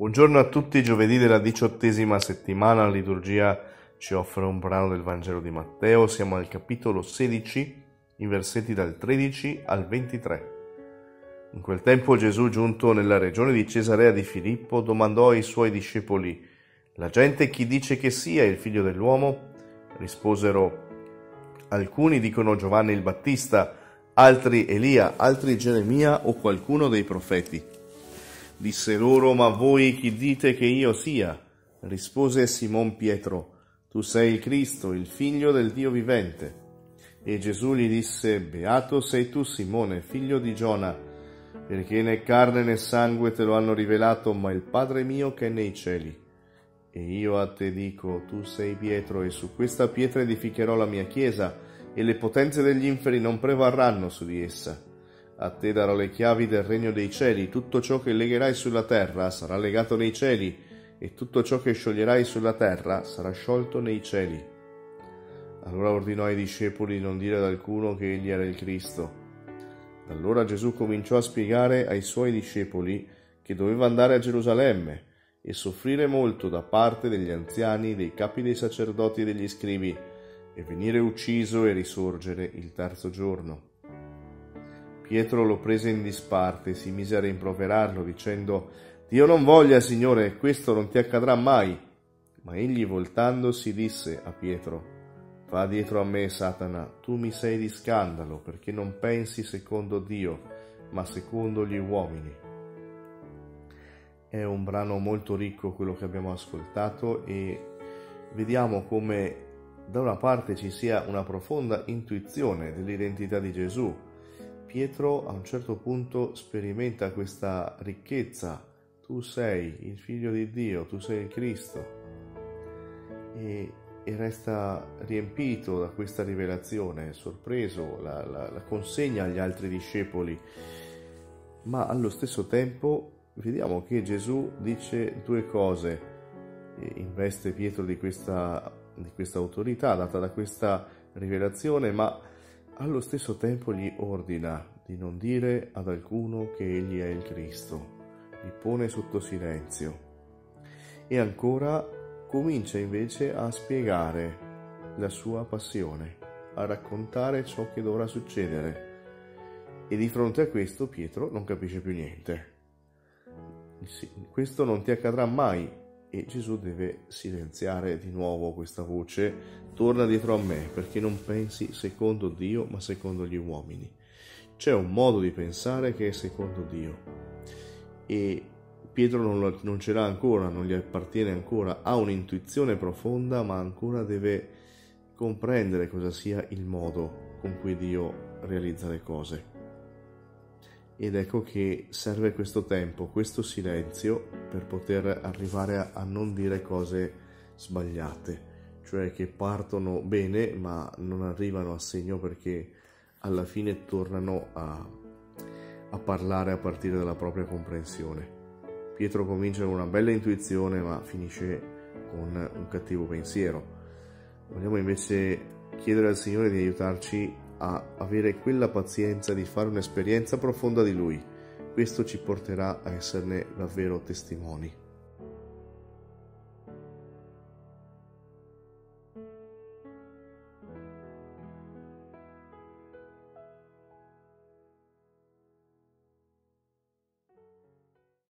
Buongiorno a tutti, giovedì della diciottesima settimana, la liturgia ci offre un brano del Vangelo di Matteo, siamo al capitolo 16, i versetti dal 13 al 23. In quel tempo Gesù, giunto nella regione di Cesarea di Filippo, domandò ai suoi discepoli, La gente chi dice che sia il figlio dell'uomo? Risposero, alcuni dicono Giovanni il Battista, altri Elia, altri Geremia o qualcuno dei profeti. Disse loro, ma voi chi dite che io sia? Rispose Simon Pietro, tu sei il Cristo, il figlio del Dio vivente. E Gesù gli disse, beato sei tu Simone, figlio di Giona, perché né carne né sangue te lo hanno rivelato, ma il Padre mio che è nei cieli. E io a te dico, tu sei Pietro, e su questa pietra edificherò la mia chiesa, e le potenze degli inferi non prevarranno su di essa a te darò le chiavi del regno dei cieli, tutto ciò che legherai sulla terra sarà legato nei cieli, e tutto ciò che scioglierai sulla terra sarà sciolto nei cieli. Allora ordinò ai discepoli di non dire ad alcuno che egli era il Cristo. Allora Gesù cominciò a spiegare ai suoi discepoli che doveva andare a Gerusalemme e soffrire molto da parte degli anziani, dei capi dei sacerdoti e degli scribi, e venire ucciso e risorgere il terzo giorno. Pietro lo prese in disparte e si mise a rimproverarlo, dicendo Dio non voglia, Signore, questo non ti accadrà mai. Ma egli voltandosi disse a Pietro Va dietro a me, Satana, tu mi sei di scandalo, perché non pensi secondo Dio, ma secondo gli uomini. È un brano molto ricco quello che abbiamo ascoltato e vediamo come da una parte ci sia una profonda intuizione dell'identità di Gesù, Pietro a un certo punto sperimenta questa ricchezza, tu sei il figlio di Dio, tu sei il Cristo. E, e resta riempito da questa rivelazione, sorpreso, la, la, la consegna agli altri discepoli, ma allo stesso tempo vediamo che Gesù dice due cose, investe Pietro di questa, di questa autorità data da questa rivelazione, ma allo stesso tempo gli ordina di non dire ad alcuno che egli è il Cristo, li pone sotto silenzio. E ancora comincia invece a spiegare la sua passione, a raccontare ciò che dovrà succedere. E di fronte a questo Pietro non capisce più niente. Questo non ti accadrà mai, e Gesù deve silenziare di nuovo questa voce, torna dietro a me perché non pensi secondo Dio ma secondo gli uomini. C'è un modo di pensare che è secondo Dio e Pietro non, non ce l'ha ancora, non gli appartiene ancora, ha un'intuizione profonda ma ancora deve comprendere cosa sia il modo con cui Dio realizza le cose. Ed ecco che serve questo tempo, questo silenzio per poter arrivare a, a non dire cose sbagliate, cioè che partono bene ma non arrivano a segno perché alla fine tornano a, a parlare a partire dalla propria comprensione. Pietro comincia con una bella intuizione ma finisce con un cattivo pensiero. Vogliamo invece chiedere al Signore di aiutarci a avere quella pazienza di fare un'esperienza profonda di Lui. Questo ci porterà a esserne davvero testimoni.